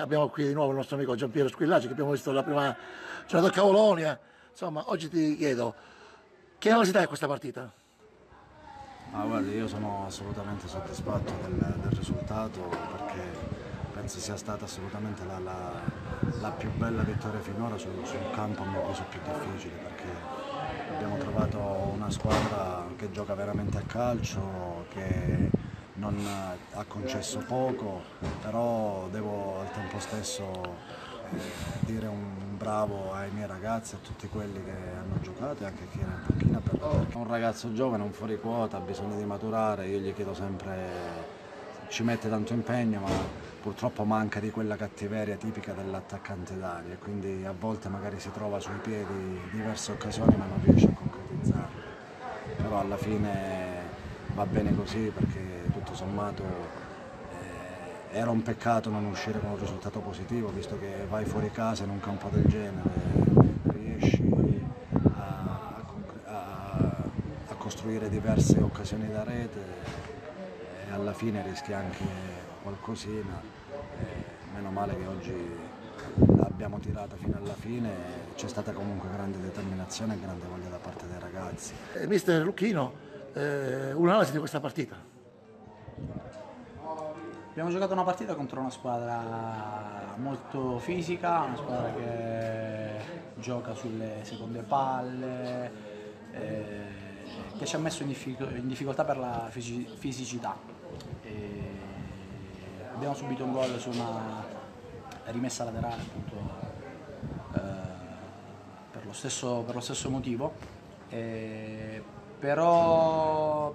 abbiamo qui di nuovo il nostro amico Giampiero Squillaci che abbiamo visto la prima giornata a Cavolonia. Insomma, oggi ti chiedo, che analisi dai a questa partita? Ah, guardi, io sono assolutamente soddisfatto del, del risultato perché penso sia stata assolutamente la, la, la più bella vittoria finora sul, sul campo, a mio avviso più difficile perché abbiamo trovato una squadra che gioca veramente a calcio, che non ha concesso poco, però devo al tempo stesso eh, dire un bravo ai miei ragazzi, a tutti quelli che hanno giocato e anche chi era in panchina per un ragazzo giovane, un fuori quota, ha bisogno di maturare, io gli chiedo sempre, ci mette tanto impegno ma purtroppo manca di quella cattiveria tipica dell'attaccante d'aria, quindi a volte magari si trova sui piedi diverse occasioni ma non riesce a concretizzarle, però alla fine va bene così perché tutto sommato eh, era un peccato non uscire con un risultato positivo, visto che vai fuori casa in un campo del genere, riesci a, a, a costruire diverse occasioni da rete e alla fine rischi anche qualcosina. E meno male che oggi l'abbiamo tirata fino alla fine, c'è stata comunque grande determinazione e grande voglia da parte dei ragazzi. Eh, mister Lucchino, eh, un'analisi di questa partita? Abbiamo giocato una partita contro una squadra molto fisica, una squadra che gioca sulle seconde palle, eh, che ci ha messo in, difficoltà per la fisicità. E abbiamo subito un gol su una rimessa laterale appunto, eh, per, lo stesso, per, lo stesso, motivo. Eh, però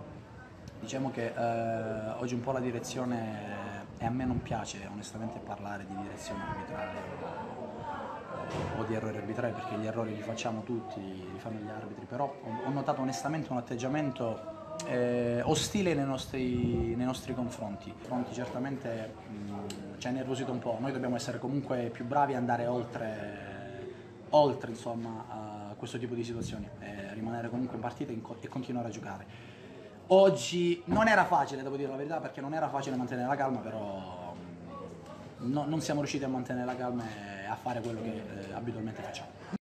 diciamo che eh, oggi un po' la direzione e a me non piace onestamente parlare di direzione arbitrale o, di errori arbitrali perché gli errori li facciamo tutti, li fanno gli arbitri, però ho, notato onestamente un atteggiamento eh, ostile nei nostri, nei nostri confronti. Confronti certamente mh, ci ha nervosito un po', noi dobbiamo essere comunque più bravi e andare oltre, oltre insomma, a questo tipo di situazioni, eh, rimanere comunque in partita e continuare a giocare. Oggi non era facile, devo dire la verità, perché non era facile mantenere la calma, però mm, no, non siamo riusciti a mantenere la calma e a fare quello che eh, abitualmente facciamo.